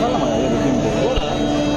Malah 进步